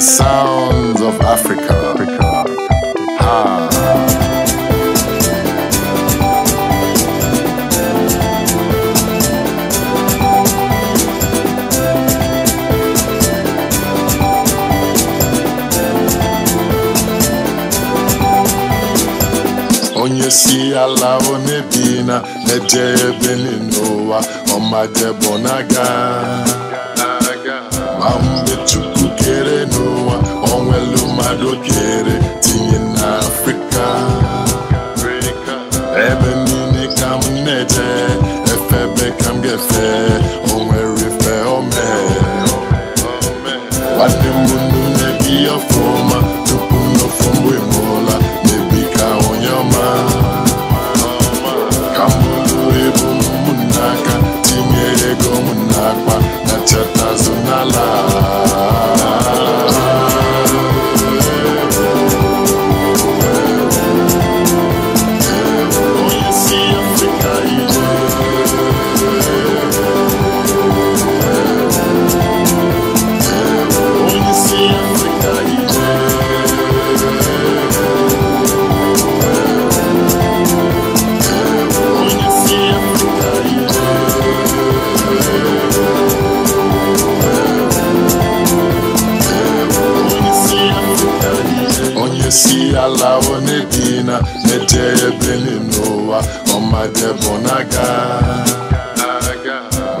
Sounds of Africa. Ah. onye si ala ọ na-ebi na na-eje ebe n'ụwa ọmadebo na-aga ma mgbe chukwu kere n'ụwa onwelu mmadụ kere tinye n'afrịka ebe niile ka m na-eje efe ebe ka m ga-efe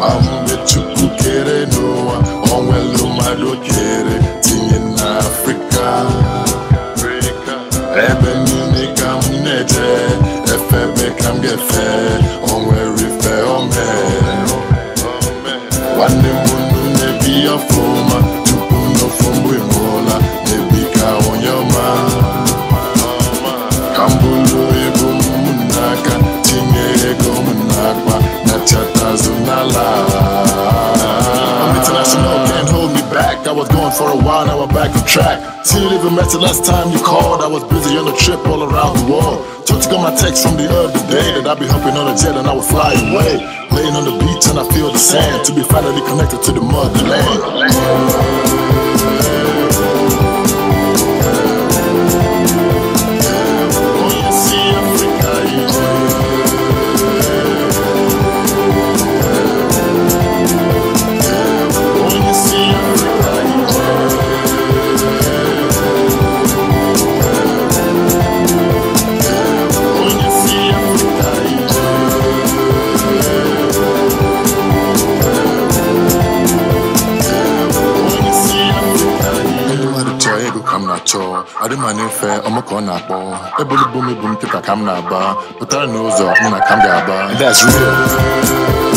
ma mgbe chukwu kere n'ụwa onwelu mmadụ kere tinye n'afrịka ebe niile ka m na-eje efe ebe ka m ga-efe onwere ife ome. Nwanne m unu na-ebi ọfụma tupu n'ofu mgbe mụla na-ebi ka onye ọma ka m for a while, now I'm back on track. See you even met the last time you called. I was busy on a trip all around the world. Took to got my text from the other day that I'd be hopping on a jet and I would fly away. Laying on the beach and I feel the sand to be finally connected to the motherland. Na-achọ adịma n'efe ọmụ ka ọ na-akpọ ebulubu m ebu m ka m na-aba pụtara n'ụzọ nna ka m ga-aba that's real